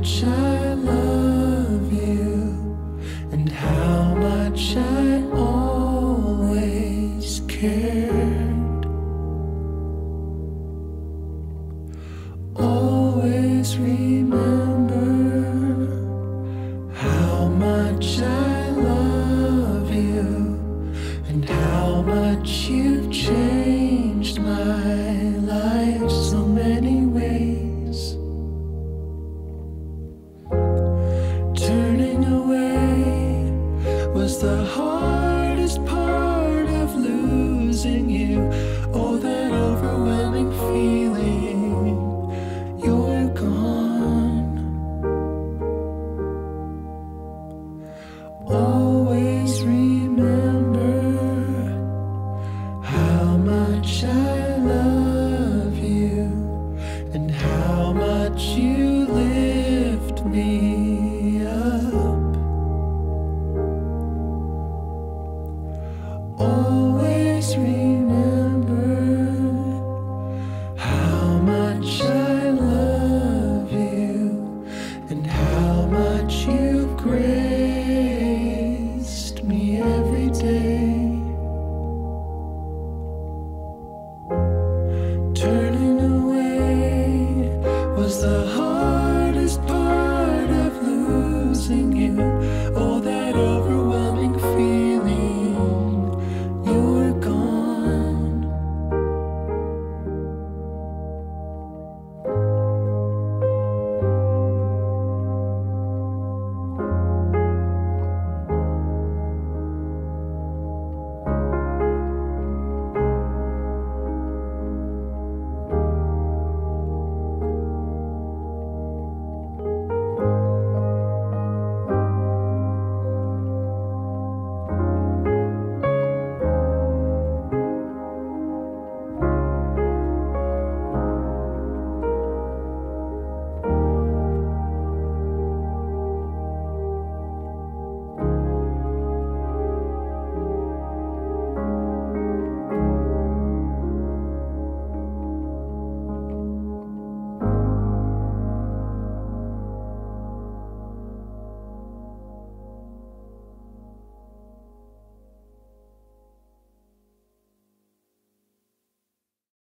much I love you and how much I always cared. Always remember. the hardest part of losing you. Oh, that overwhelming feeling. You're gone. Oh.